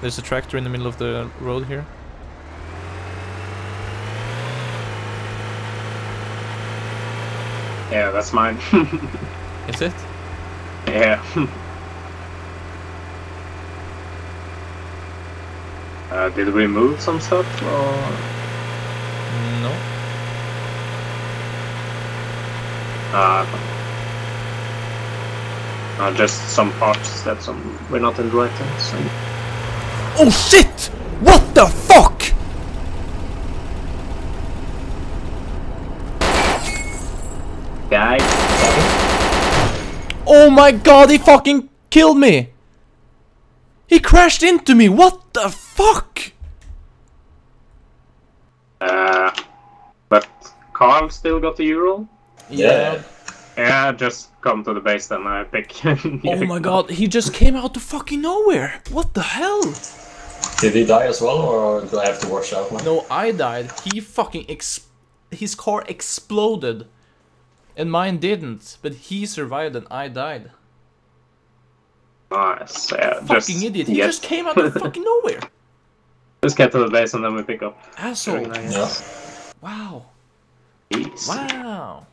There's a tractor in the middle of the road here. Yeah, that's mine. Is it? yeah. uh, did we move some stuff? Or... No. Uh, uh, just some parts that some we're not in the right hands. Oh shit! What the fuck? Guy. Oh my god, he fucking killed me! He crashed into me, what the fuck? Uh, but Carl still got the Euro. Yeah. Yeah, just come to the base then I pick. Oh my god, he just came out of fucking nowhere! What the hell? Did he die as well, or do I have to watch out now? No, I died. He fucking ex- his car exploded. And mine didn't, but he survived and I died. Nice. Yeah, Fucking just idiot. He get- just came out of fucking nowhere. Just get to the base and then we pick up. Asshole. Nice. Yeah. Wow. Easy. Wow.